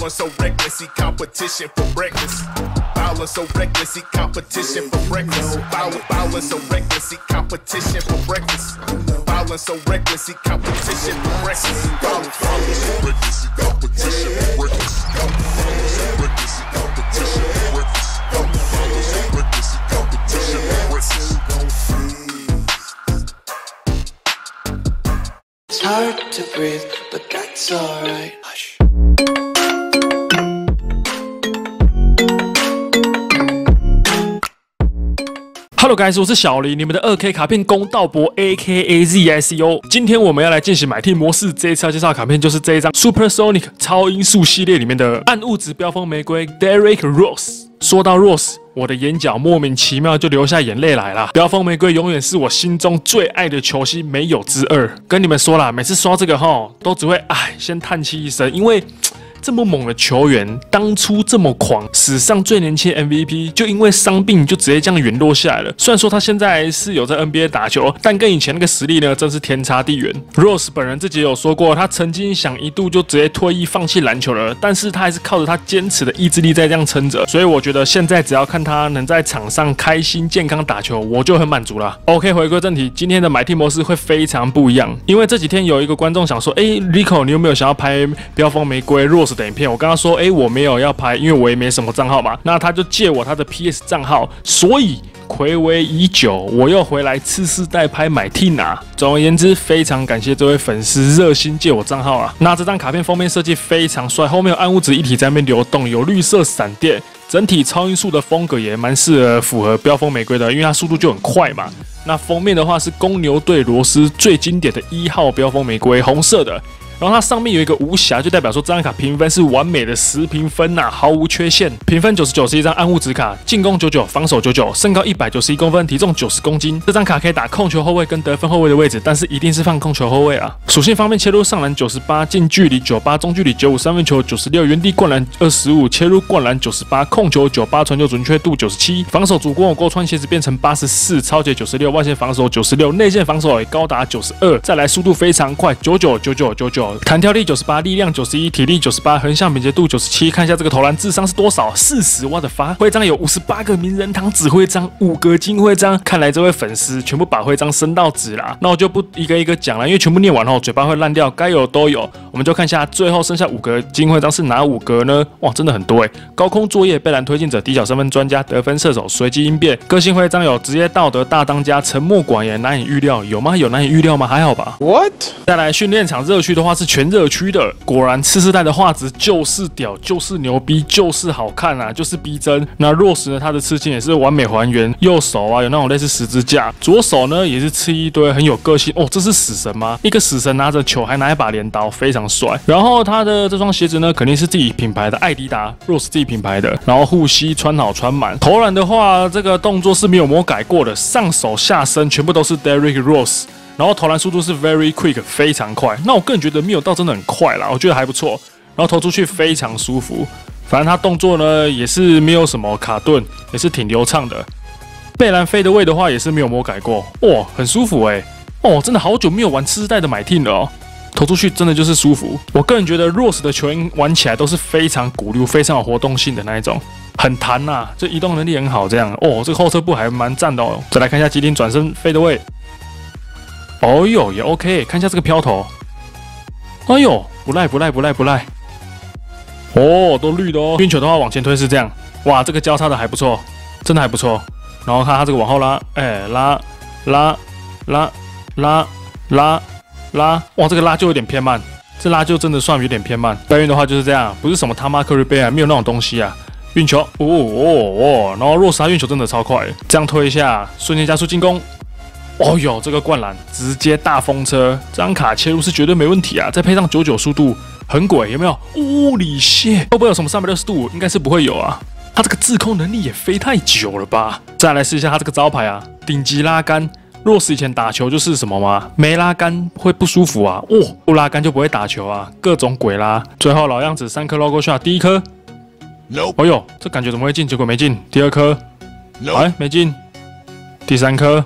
Ballin' so reckless, he competition for breakfast. Ballin' so reckless, he competition for breakfast. Ballin' so reckless, competition for breakfast. Ballin' so reckless, competition for breakfast. Ballin' so reckless, he competition for breakfast. Ballin' so reckless, he competition for breakfast. Ballin' so reckless, he competition for breakfast. It's hard to breathe, but that's alright. Hello guys，我是小林，你们的二 K 卡片公道博 A.K.A. ZSO。今天我们要来进行买 T 模式，这一次要介绍的卡片就是这一张 Super Sonic 超音速系列里面的暗物质飙风玫瑰 Derek Rose。说到 Rose，我的眼角莫名其妙就流下眼泪来了。飙风玫瑰永远是我心中最爱的球星，没有之二。跟你们说啦，每次刷这个哈，都只会唉先叹气一声，因为。这么猛的球员，当初这么狂，史上最年轻 MVP，就因为伤病就直接这样陨落下来了。虽然说他现在是有在 NBA 打球，但跟以前那个实力呢，真是天差地远。Rose 本人自己有说过，他曾经想一度就直接退役放弃篮球了，但是他还是靠着他坚持的意志力在这样撑着。所以我觉得现在只要看他能在场上开心健康打球，我就很满足了。OK，回归正题，今天的买 T 模式会非常不一样，因为这几天有一个观众想说，哎，Rico，你有没有想要拍飙风玫瑰 Rose？的影片，我跟他说，哎，我没有要拍，因为我也没什么账号嘛。那他就借我他的 PS 账号，所以暌违已久，我又回来次世代拍买 T 拿。总而言之，非常感谢这位粉丝热心借我账号啊。那这张卡片封面设计非常帅，后面有暗物质一体在那边流动，有绿色闪电，整体超音速的风格也蛮适合符合飙风玫瑰的，因为它速度就很快嘛。那封面的话是公牛队罗斯最经典的一号飙风玫瑰，红色的。然后它上面有一个无瑕，就代表说这张卡评分是完美的十评分呐，毫无缺陷。评分九十九是一张暗物质卡，进攻九九，防守九九，身高一百九十一公分，体重九十公斤。这张卡可以打控球后卫跟得分后卫的位置，但是一定是放控球后卫啊。属性方面，切入上篮九十八，近距离九八，中距离九五，三分球九十六，原地灌篮二十五，切入灌篮九十八，控球九八，传球准确度九十七，防守主攻我勾穿鞋子变成八十四，超节九十六，外线防守九十六，内线防守也高达九十二。再来速度非常快，九九九九九九，弹跳力九十八，力量九十一，体力九十八，横向敏捷度九十七。看一下这个投篮智商是多少？四十，我的发！徽章有五十八个名人堂指挥章，五个金徽章。看来这位粉丝全部把徽章升到纸啦。那我就不一个一个讲了，因为全部念完后嘴巴会烂掉。该有都有，我们就看一下最后剩下五个金徽章是哪五个呢？哇，真的很多诶。高空作业、被篮推进者、低脚三分专家、得分射手、随机应变。个性徽章有职业道德大当家、沉默寡言、难以预料，有吗？有难以预料吗？还好吧。What？再来训练场热区的话是全热区的，果然次世代的画质就是屌，就是牛逼，就是好看啊，就是逼真。那若实呢，它的刺青也是完美还原，右手啊有那种类似十字架，左手呢也是刺一堆很有个性哦。这是死神吗？一个死神拿着球，还拿一把镰刀，非常帅。然后他的这双鞋子呢，肯定是自己品牌的艾迪达，若是自己品牌的。然后护膝穿好穿满，投篮的话，这个动作是没有魔改过的，上手下身全部都是 Derrick Rose。然后投篮速度是 very quick，非常快。那我个人觉得没有到真的很快啦，我觉得还不错。然后投出去非常舒服，反正他动作呢也是没有什么卡顿，也是挺流畅的。贝兰飞的位的话也是没有魔改过，哇，很舒服诶、哦，真的好久没有玩次世代的买 team 了哦。投出去真的就是舒服。我个人觉得 Rose 的球员玩起来都是非常鼓溜、非常有活动性的那一种，很弹呐、这移动能力很好。这样哦，这个后撤步还蛮赞的哦。再来看一下吉林转身飞的位，哦哟也 OK，看一下这个飘头，哎呦不赖不赖不赖不赖，哦都绿的哦。运球的话往前推是这样，哇这个交叉的还不错，真的还不错。然后看他这个往后拉，哎拉拉拉拉拉拉，哇这个拉就有点偏慢，这拉就真的算有点偏慢。代运的话就是这样，不是什么他妈克瑞贝啊，没有那种东西啊。运球，哦哦哦，然后若是他运球真的超快，这样推一下，瞬间加速进攻。哦哟，这个灌篮直接大风车，这张卡切入是绝对没问题啊！再配上九九速度，很鬼，有没有？物理蟹会不会有什么三百六十度？应该是不会有啊。他这个自控能力也飞太久了吧？再来试一下他这个招牌啊，顶级拉杆。若是以前打球就是什么吗？没拉杆会不舒服啊！哦，不拉杆就不会打球啊，各种鬼啦。最后老样子，三颗 logo shot，第一颗.哦呦，这感觉怎么会进？结果没进。第二颗.哎，没进。第三颗，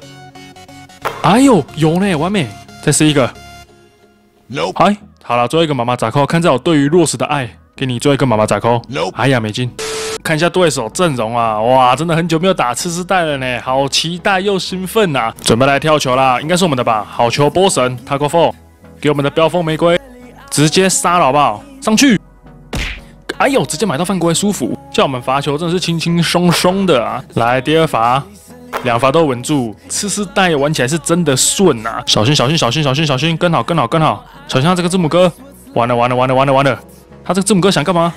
哎呦，有呢，完美。再试一个，Nope. 哎，好了，最后一个妈妈扎扣，看在我对于弱势的爱，给你做一个妈妈砸扣。哎呀，没进。看一下对手阵容啊，哇，真的很久没有打次世代了呢，好期待又兴奋呐！准备来跳球啦，应该是我们的吧？好球波神 t a c o Four，给我们的飙风玫瑰，直接杀了好不好？上去！哎呦，直接买到犯规，舒服！叫我们罚球真的是轻轻松松的啊！来第二罚，两罚都稳住，次世代玩起来是真的顺呐！小心小心小心小心小心，跟好跟好跟好！小心他这个字母哥，完了完了完了完了完了！他这个字母哥想干嘛？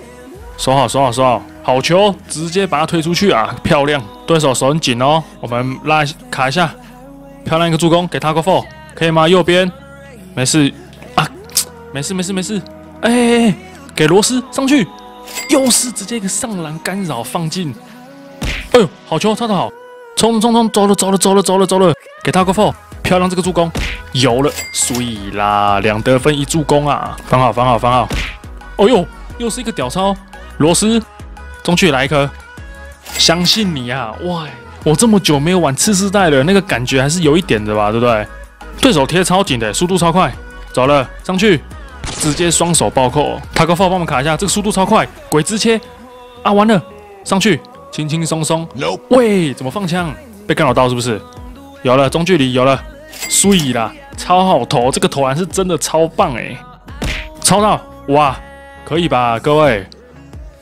守好守好守好！好球，直接把他推出去啊！漂亮，对手手很紧哦，我们拉卡一下，漂亮一个助攻，给他个 four，可以吗？右边，没事啊，没事没事没事，哎，给罗斯上去，又是直接一个上篮干扰放进，哎呦，好球，超的好，冲冲冲，走了走了走了走了走了，给他个放漂亮这个助攻，有了，所以啦，两得分一助攻啊，防好防好防好，哦呦，又是一个屌超，罗斯。中去来一颗，相信你啊！哇，我这么久没有玩次世代了，那个感觉还是有一点的吧，对不对？对手贴超紧的，速度超快，走了上去，直接双手暴扣。塔克放帮我卡一下，这个速度超快，鬼子切啊！完了，上去，轻轻松松。喂，怎么放枪？被干扰到是不是？有了，中距离有了，碎啦，超好投，这个投篮是真的超棒哎！超到哇，可以吧，各位？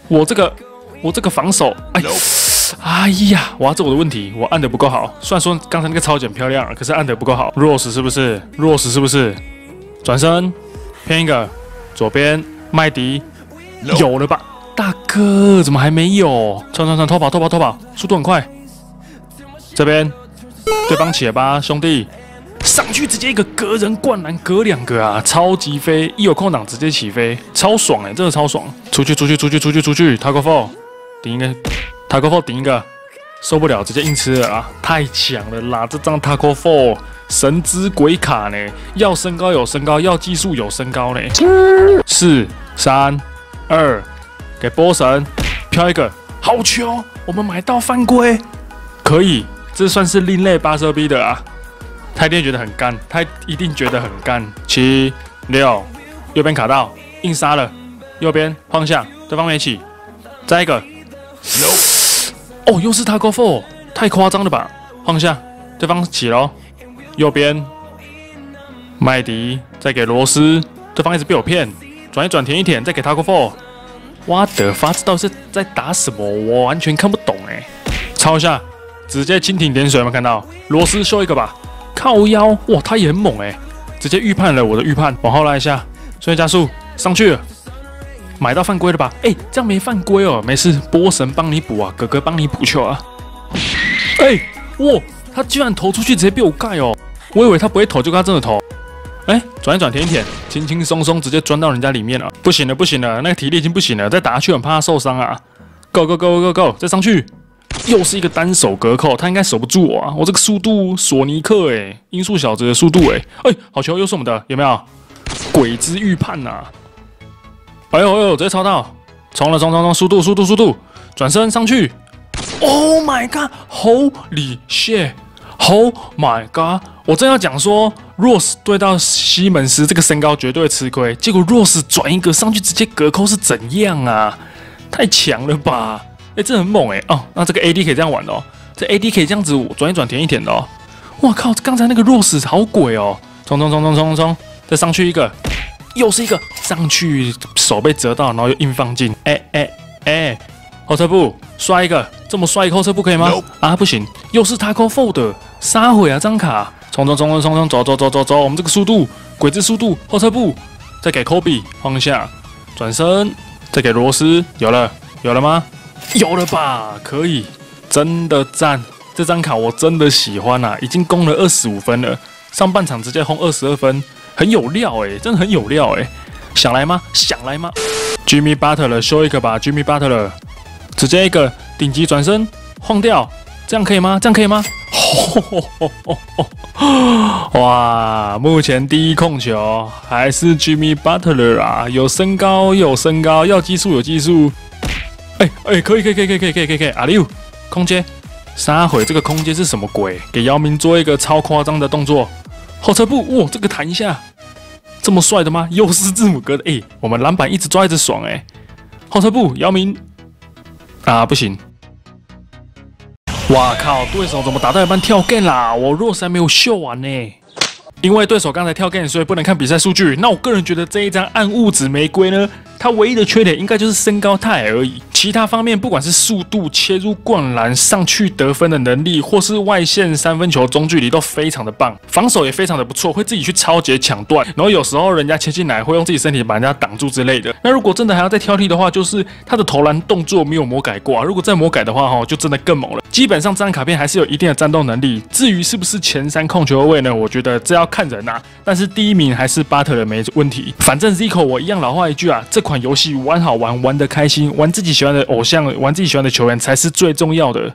我这个。我这个防守，哎，哎呀，哇，这我的问题，我按的不够好。虽然说刚才那个超简漂亮，可是按的不够好。Rose 是不是？Rose 是不是？转身偏一个，左边麦迪有了吧？大哥怎么还没有？冲冲冲，偷跑偷跑偷跑，速度很快。这边对方起吧，兄弟，上去直接一个隔人灌篮，隔两个啊，超级飞，一有空档直接起飞，超爽哎，真的超爽。出去出去出去出去出去，Taco Fall。顶一个，Taco Four 顶一个，受不了，直接硬吃了啊！太强了啦，这张 Taco Four 神之鬼卡呢，要身高有身高，要技术有身高呢。四三二，给波神飘一个，好球！我们买到犯规，可以，这算是另类八色逼的啊。他一定觉得很干，他一定觉得很干。七六，右边卡到，硬杀了，右边放下，对方没起，再一个。哦，又是他 go four，太夸张了吧！放下，对方起了，右边麦迪再给罗斯，对方一直被我骗，转一转填一填，再给他 go four。我的发知道是在打什么，我完全看不懂哎！抄一下，直接蜻蜓点水，有没有看到？螺丝修一个吧，靠腰，哇，他也很猛哎，直接预判了我的预判，往后拉一下，瞬间加速上去。买到犯规了吧？哎，这样没犯规哦，没事，波神帮你补啊，哥哥帮你补球啊。哎，哇，他居然投出去直接被我盖哦，我以为他不会投，就他真的投。哎，转一转，舔一舔，轻轻松松直接钻到人家里面了。不行了，不行了，那个体力已经不行了，再打下去很怕他受伤啊。Go go go go go，再上去，又是一个单手隔扣，他应该守不住我啊。我这个速度，索尼克哎，音速小子的速度哎，哎，好球，又是我们的，有没有？鬼之预判呐。哎呦哎呦，直接超到，冲了冲冲冲，速度速度速度，转身上去。Oh my god！Holy shit！Oh my god！我正要讲说，Rose 对到西门斯这个身高绝对吃亏，结果 Rose 转一个上去直接隔扣是怎样啊？太强了吧！哎，这很猛哎哦，那这个 AD 可以这样玩哦，这 AD 可以这样子转一转舔一舔的哦。哇靠，刚才那个 Rose 好鬼哦！冲冲冲冲冲冲，再上去一个。又是一个上去手被折到，然后又硬放进。哎哎哎，后撤步刷一个，这么帅一个后撤步可以吗？啊，不行，又是 Taco Fold，杀回啊！张卡，冲冲冲冲冲冲，走走走走走，我们这个速度，鬼子速度，后撤步，再给 Kobe 放下，转身，再给罗斯，有了有了吗？有了吧？可以，真的赞！这张卡我真的喜欢啊，已经攻了二十五分了，上半场直接轰二十二分。很有料哎，真的很有料哎，想来吗？想来吗？Jimmy Butler 修一个吧，Jimmy Butler，直接一个顶级转身晃掉，这样可以吗？这样可以吗？哇，目前第一控球还是 Jimmy Butler 啊，有身高有身高，要技术有技术。哎哎，可以可以可以可以可以可以可以，阿六，空间，杀回这个空间是什么鬼？给姚明做一个超夸张的动作。后撤步，哇，这个弹一下，这么帅的吗？又是字母哥的，哎，我们篮板一直抓一直爽，哎，后撤步，姚明啊，不行！哇靠，对手怎么打到一半跳 game 啦？我弱还没有秀完呢。因为对手刚才跳 game，所以不能看比赛数据。那我个人觉得这一张暗物质玫瑰呢，它唯一的缺点应该就是身高太矮而已。其他方面，不管是速度、切入灌篮、上去得分的能力，或是外线三分球中距离都非常的棒，防守也非常的不错，会自己去超截抢断，然后有时候人家切进来会用自己身体把人家挡住之类的。那如果真的还要再挑剔的话，就是他的投篮动作没有魔改过啊。如果再魔改的话，哈，就真的更猛了。基本上这张卡片还是有一定的战斗能力。至于是不是前三控球位呢？我觉得这要看人呐。但是第一名还是巴特勒没问题。反正 Zico 我一样老话一句啊，这款游戏玩好玩，玩得开心，玩自己喜欢的偶像，玩。自己喜欢的球员才是最重要的。